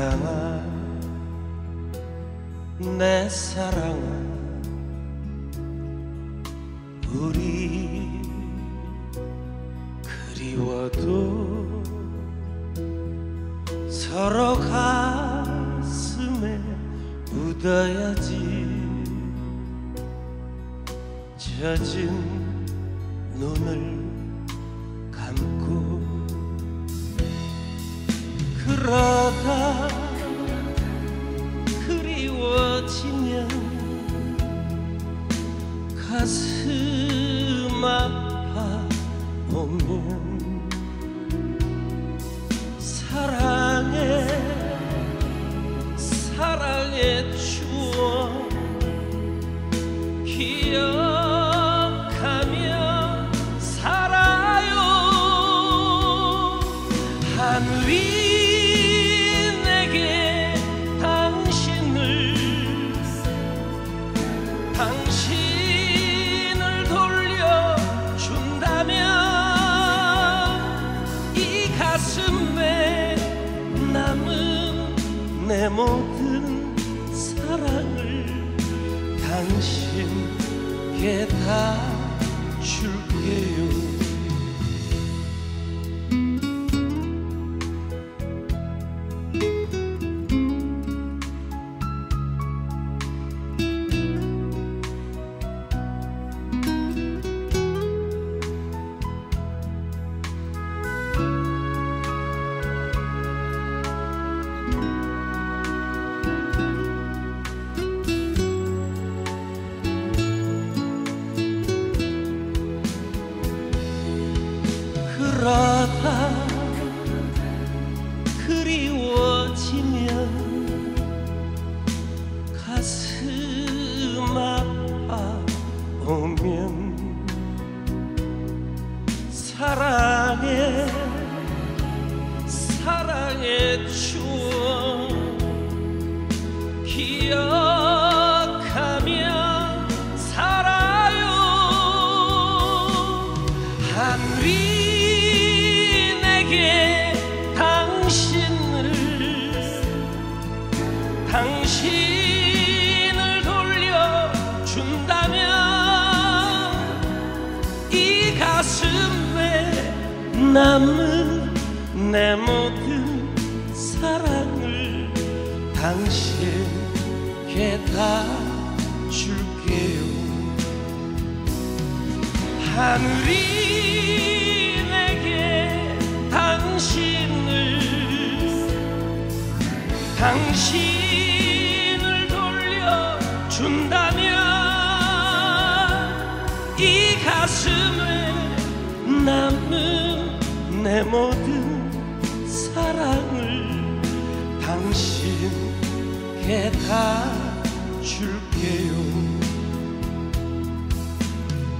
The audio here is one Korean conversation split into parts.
사랑아 내 사랑아 우리 그리워도 서로 가슴에 묻어야지. 젖은 눈을 감고 그러다 가슴 아파. 오면 내 모든 사랑을 당신께 다 오면 사랑해 사랑의 추 남은 내 모든 사랑을 당신께 다 줄게요. 하늘이 내게 당신을 당신을 돌려준다면 이 가슴에 남은 내 모든 사랑을 당신께 다 줄게요.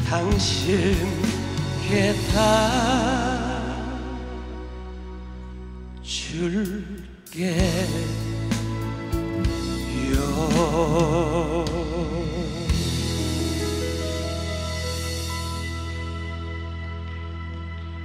당신께 다 줄게요